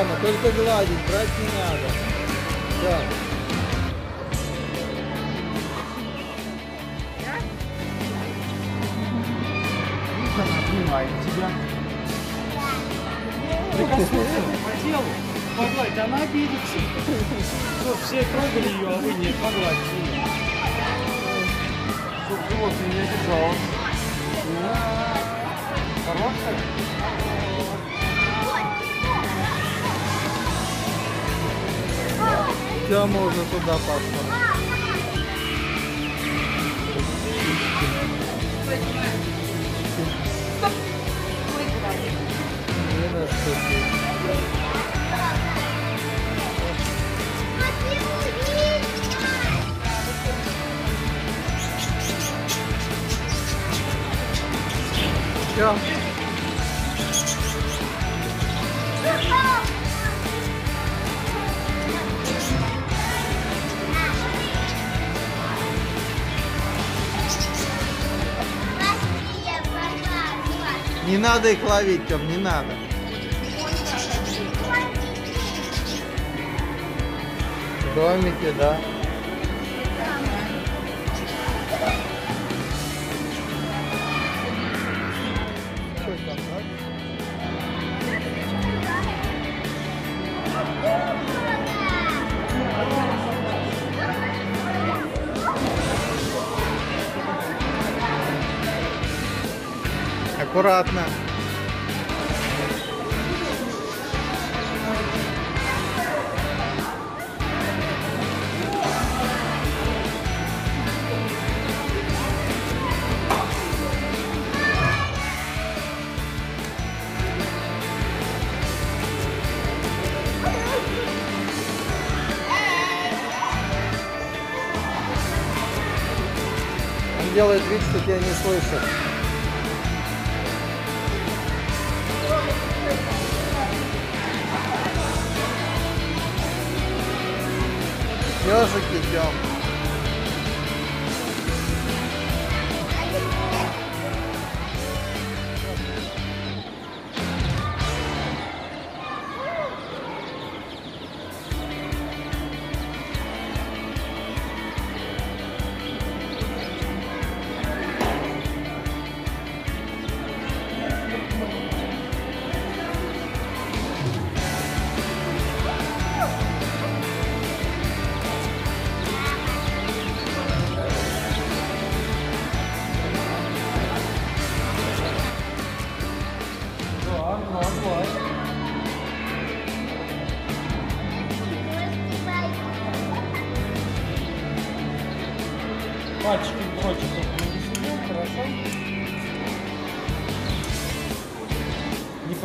дома, только гладить, брать не надо. Да. Она обнимает тебя. Прикоснуться по телу. Погладь, она обидится. Что, все трогали ее, а вы нет, погладьте ее. Чтоб животное не обижалось. Хорошая? Все можно туда паспорт. Не на что Все. Не надо их ловить, Тём, не надо. В домике, да. аккуратно. делает вид, что тебя не слышит. Yazık ki canım.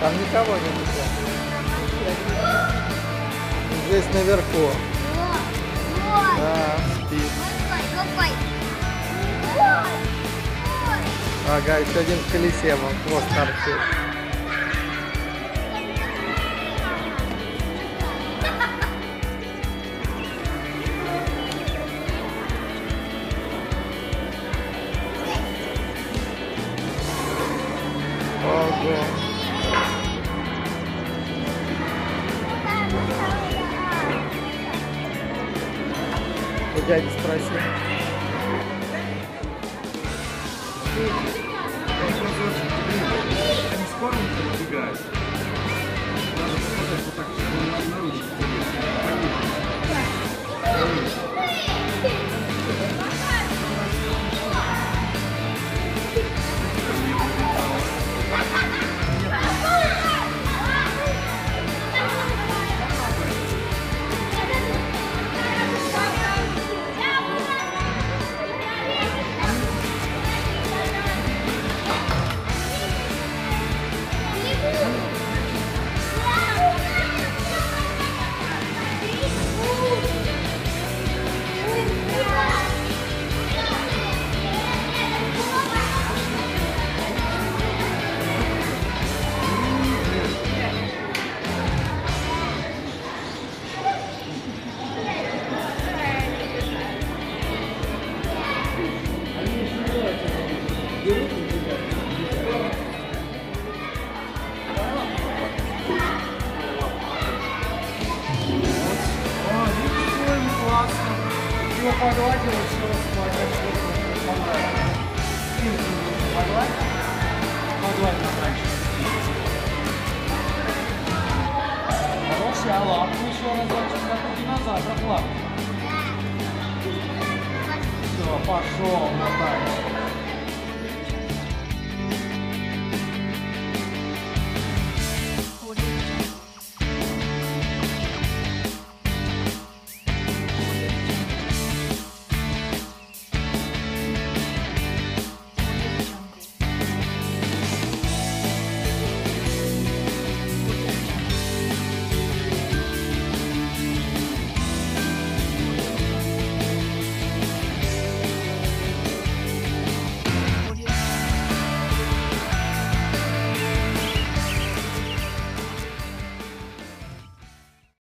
Там никого не видно. Здесь наверху. Да, спит. Ага, еще один в колесе, вон хвост торчит. Ого. дяди спроси. Они скоро убегают. Даже вот так, чтобы на ручку. Погладил, и все, спать. Понравилось. Погладь на мальчика. Хороший, а лапку еще разочек, как у динозавров лапку. Все, пошел, Наталья.